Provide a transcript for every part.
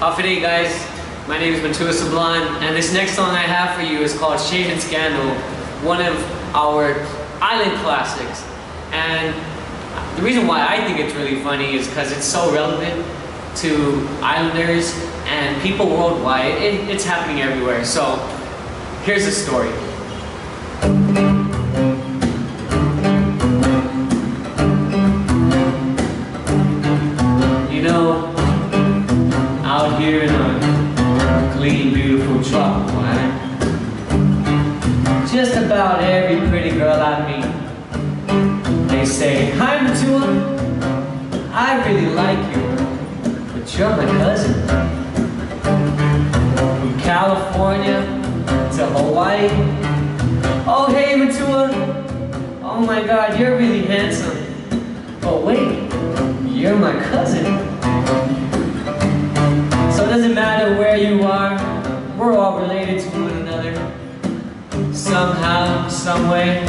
Eight, guys. My name is Matua Sablan, and this next song I have for you is called Shame and Scandal, one of our island classics. And the reason why I think it's really funny is because it's so relevant to islanders and people worldwide. It, it's happening everywhere. So here's the story. Here in our clean, beautiful just about every pretty girl I meet, they say, Hi, Matua, I really like you, but you're my cousin. From California to Hawaii. Oh, hey, Matua. Oh my God, you're really handsome. But wait, you're my cousin. Matter where you are, we're all related to one another. Somehow, some way,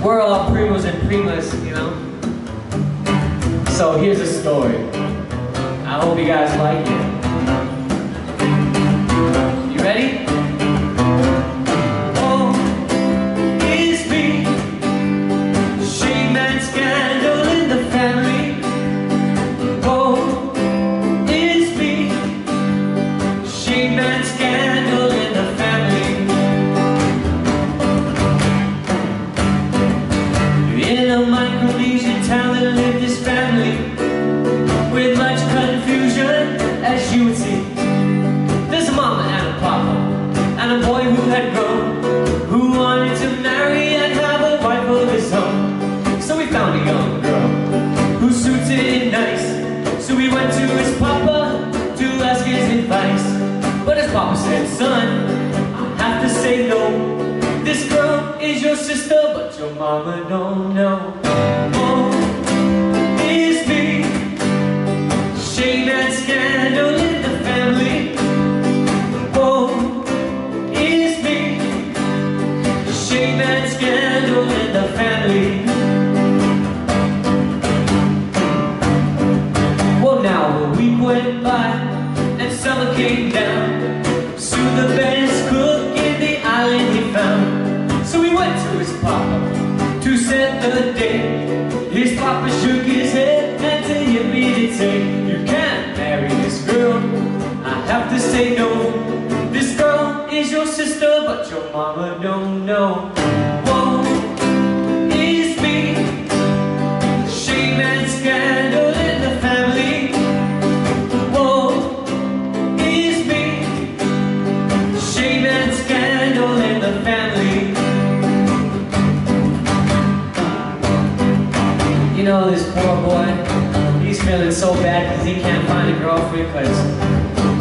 we're all primos and primas, you know? So here's a story. I hope you guys like it. You ready? Town that lived this family with much confusion, as you would see. There's a mama and a papa, and a boy who had grown, who wanted to marry and have a wife of his own. So we found a young girl who suited it nice. So we went to his papa to ask his advice. But his papa said, son, I have to say no. This girl is your sister, but your mama don't know. Say, You can't marry this girl. I have to say no. This girl is your sister, but your mama don't know. Me. Shame and scandal in the family. Me. Shame and scandal in the family. You know this poor boy, feeling so bad because he can't find a girlfriend because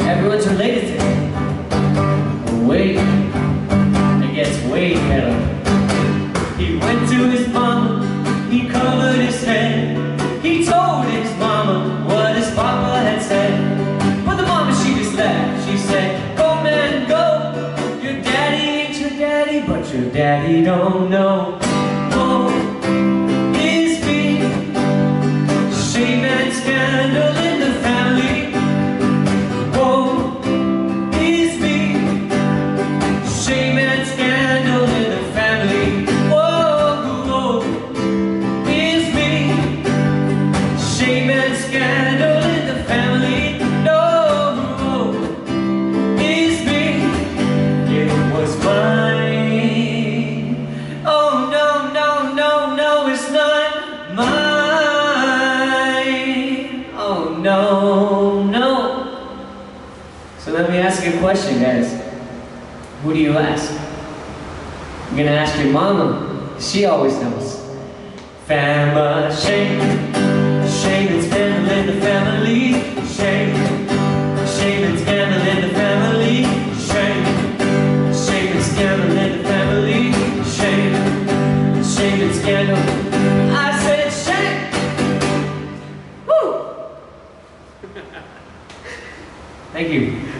everyone's related to him. Wait, it gets way better. He went to his mama, he covered his head. He told his mama what his papa had said. But the mama, she just laughed. She said, Go man, go. Your daddy ain't your daddy, but your daddy don't know. ask a question, guys. Who do you ask? You're gonna ask your mama. She always knows. Family shame, shame it's family in the family. Shame, shame it's family in the family. Shame, shame it's family in the family. Shame, shame it's scandal. I said shame. Woo! Thank you.